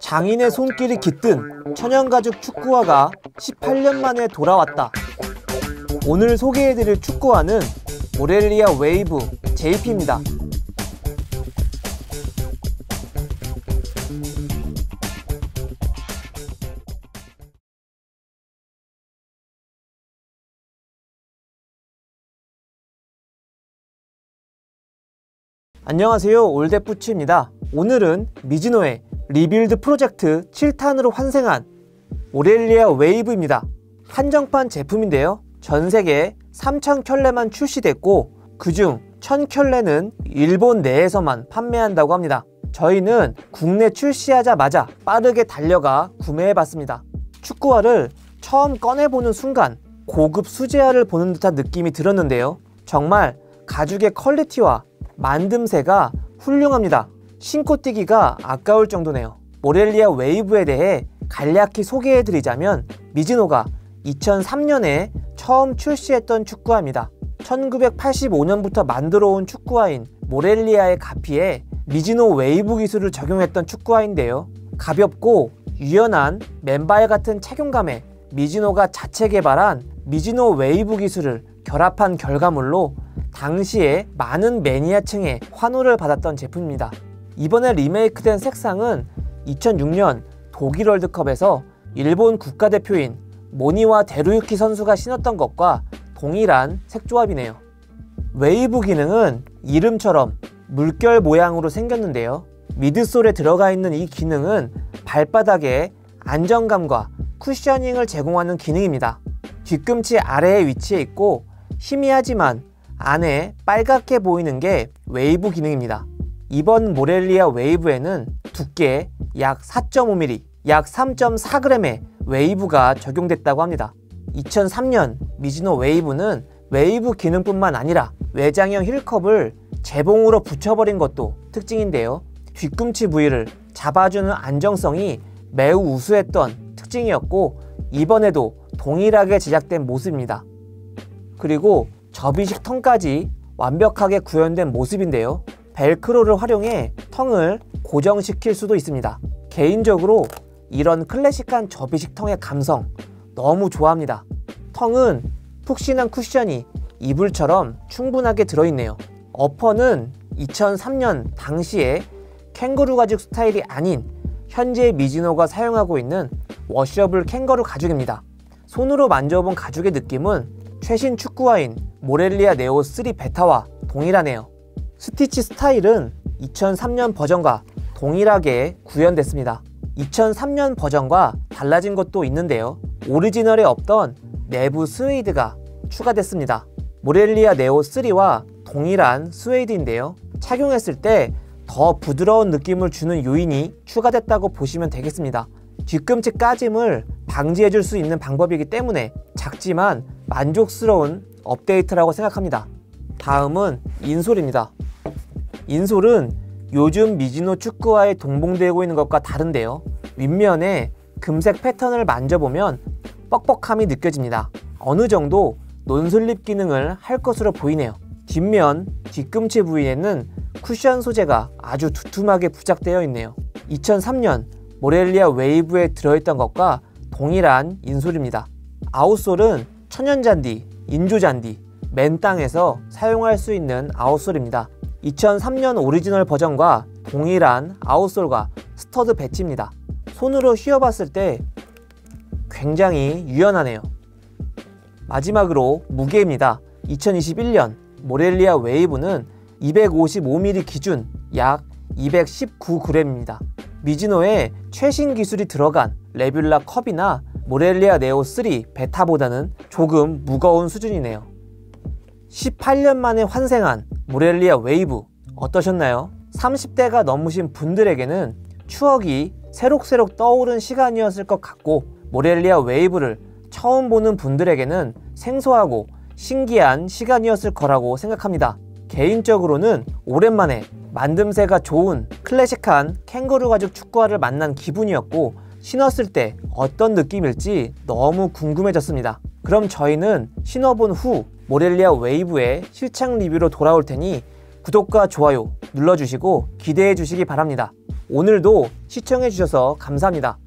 장인의 손길이 깃든 천연가죽 축구화가 18년 만에 돌아왔다. 오늘 소개해드릴 축구화는 모렐리아 웨이브 JP입니다. 안녕하세요 올댓부츠입니다. 오늘은 미즈노의 rebuild 프로젝트 7탄으로 환생한 모렐리아 웨이브입니다. 한정판 제품인데요. 전 세계 3,000켤레만 출시됐고 그중 1,000켤레는 일본 내에서만 판매한다고 합니다. 저희는 국내 출시하자마자 빠르게 달려가 구매해봤습니다. 축구화를 처음 꺼내보는 순간 고급 수제화를 보는 듯한 느낌이 들었는데요. 정말 가죽의 quality와 만듦새가 훌륭합니다. 신고 뛰기가 아까울 정도네요. 모렐리아 웨이브에 대해 간략히 소개해드리자면 미즈노가 2003년에 처음 출시했던 축구화입니다. 1985년부터 만들어 온 축구화인 모렐리아의 갑피에 미즈노 웨이브 기술을 적용했던 축구화인데요. 가볍고 유연한 맨발 같은 착용감에 미즈노가 자체 개발한 미즈노 웨이브 기술을 결합한 결과물로 당시에 많은 매니아층의 환호를 받았던 제품입니다. 이번에 리메이크된 색상은 2006년 독일 월드컵에서 일본 국가대표인 모니와 데루유키 선수가 신었던 것과 동일한 색조합이네요. 웨이브 기능은 이름처럼 물결 모양으로 생겼는데요. midsole에 들어가 있는 이 기능은 발바닥에 안정감과 cushioning을 제공하는 기능입니다. 뒤꿈치 아래에 위치해 있고 희미하지만 안에 빨갛게 보이는 게 웨이브 기능입니다. 이번 모렐리아 웨이브에는 두께 약 4.5mm, 약 3.4g의 웨이브가 적용됐다고 합니다. 2003년 미즈노 웨이브는 웨이브 기능뿐만 아니라 외장형 heel cup을 재봉으로 붙여버린 것도 특징인데요. 뒤꿈치 부위를 잡아주는 안정성이 매우 우수했던 특징이었고 이번에도 동일하게 제작된 모습입니다. 그리고 접이식 텅까지 완벽하게 구현된 모습인데요. 벨크로를 활용해 텅을 고정시킬 수도 있습니다. 개인적으로 이런 클래식한 접이식 텅의 감성 너무 좋아합니다. 텅은 푹신한 쿠션이 이불처럼 충분하게 들어있네요. 어퍼는 2003년 당시에 캥거루 가죽 스타일이 아닌 현재 미즈노가 사용하고 있는 워셔블 캥거루 가죽입니다. 손으로 만져본 가죽의 느낌은 최신 축구화인 모렐리아 네오 3 베타와 동일하네요. 스티치 스타일은 2003년 버전과 동일하게 구현됐습니다. 2003년 버전과 달라진 것도 있는데요. 오리지널에 없던 내부 스웨이드가 추가됐습니다. 모렐리아 네오 3와 동일한 스웨이드인데요. 착용했을 때 더 부드러운 느낌을 주는 요인이 추가됐다고 보시면 되겠습니다. 뒤꿈치 까짐을 방지해 줄 수 있는 방법이기 때문에 작지만 만족스러운 업데이트라고 생각합니다. 다음은 insole입니다. insole은 요즘 미즈노 축구화에 동봉되고 있는 것과 다른데요. 윗면에 금색 패턴을 만져보면 뻑뻑함이 느껴집니다. 어느 정도 non-slip 기능을 할 것으로 보이네요. 뒷면, 뒤꿈치 부위에는 쿠션 소재가 아주 두툼하게 부착되어 있네요. 2003년 모렐리아 웨이브에 들어있던 것과 동일한 insole입니다. outsole은 천연잔디, 인조잔디, 맨 땅에서 사용할 수 있는 outsole입니다. 2003년 오리지널 버전과 동일한 outsole과 stud 배치입니다. 손으로 휘어봤을 때 굉장히 유연하네요. 마지막으로 무게입니다. 2021년 모렐리아 웨이브는 255mm 기준 약 219g입니다. 미즈노의 최신 기술이 들어간 레뷸라 컵이나 모렐리아 네오 3 베타보다는 조금 무거운 수준이네요. 18년 만에 환생한 모렐리아 웨이브 어떠셨나요? 30대가 넘으신 분들에게는 추억이 새록새록 떠오른 시간이었을 것 같고 모렐리아 웨이브를 처음 보는 분들에게는 생소하고 신기한 시간이었을 거라고 생각합니다. 개인적으로는 오랜만에 만듦새가 좋은 클래식한 캥거루 가죽 축구화를 만난 기분이었고 신었을 때 어떤 느낌일지 너무 궁금해졌습니다. 그럼 저희는 신어본 후 모렐리아 웨이브의 실착 리뷰로 돌아올 테니 구독과 좋아요 눌러주시고 기대해 주시기 바랍니다. 오늘도 시청해 주셔서 감사합니다.